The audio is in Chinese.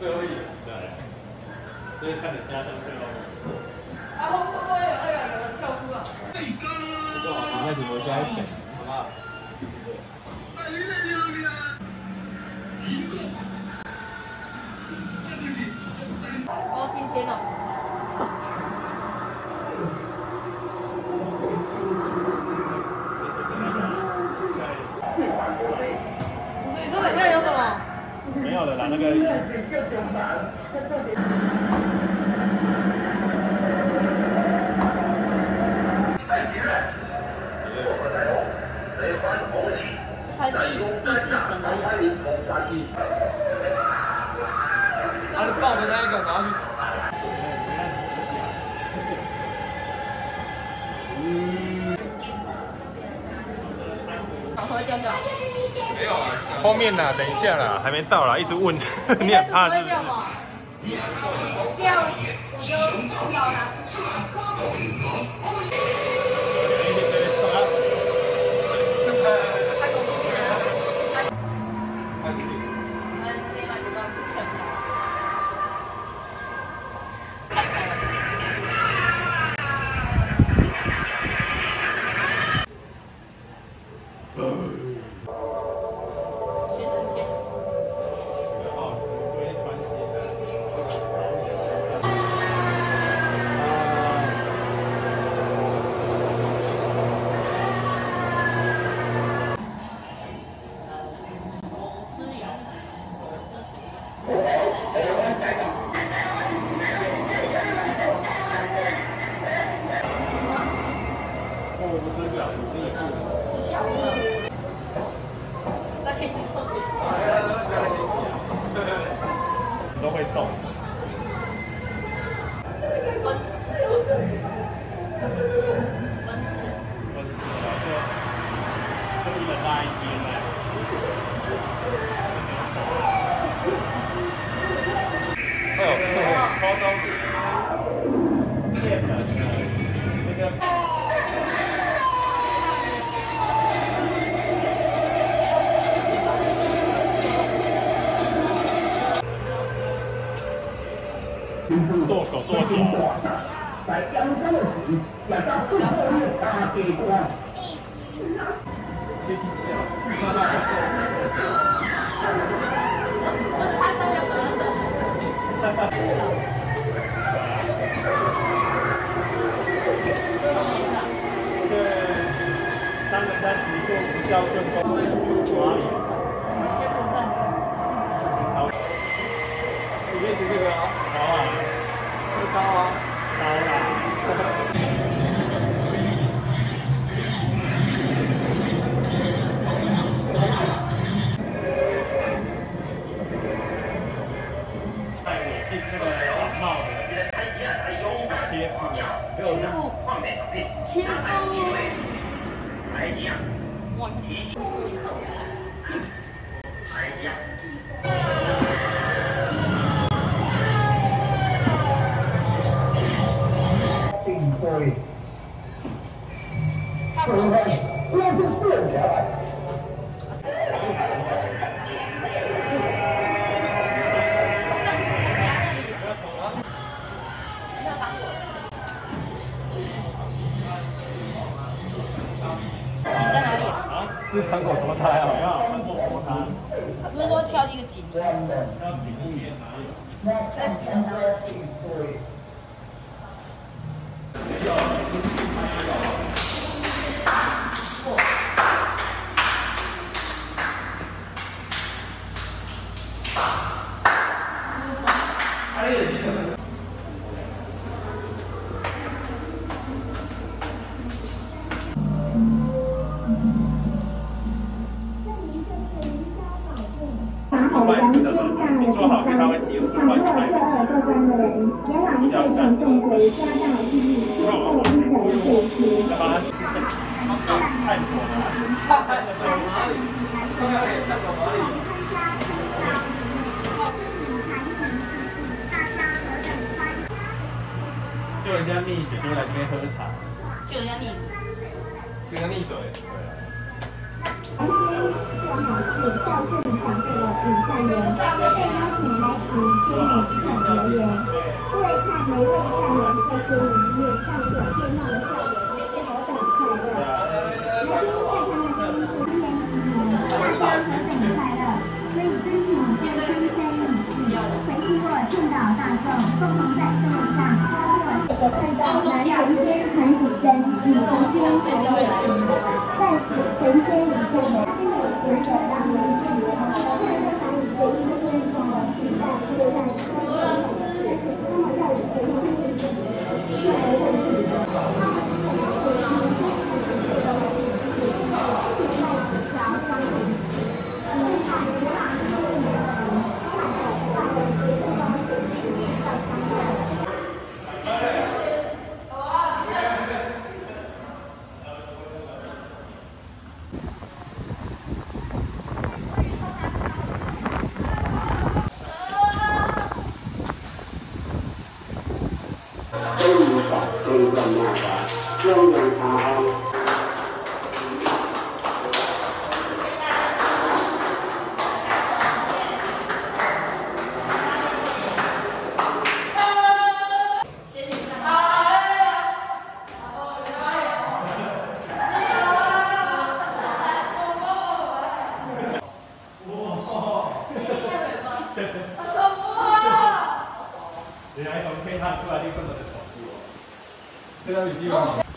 最后一眼，对，就是看你加上最后一眼。啊，会不会有那个有跳出来？你看你们加一点，好不好？哦，今天哦。没有了啦，那个这才第第四层而已。他是抱着那一个，然后去。好，回讲讲。后面呢？等一下啦，还没到啦，一直问，你很怕是不是？当人家提过不孝顺公哪里？好，里面是这个啊，高啊，这高啊，One. Team on. 吃糖果脱胎啊？不是说挑一个井？要紧一点哪里？人，前往会见动回加大意义，接受一人水平。要把它探索嘛。就人家溺水，就来这边喝茶，救人家溺水。人家溺水。做好事孝顺长辈的女善人，被邀请来评天美职场留言。各位看每位善人在这里面上所见到的善人，都无法推动那个中央长安。人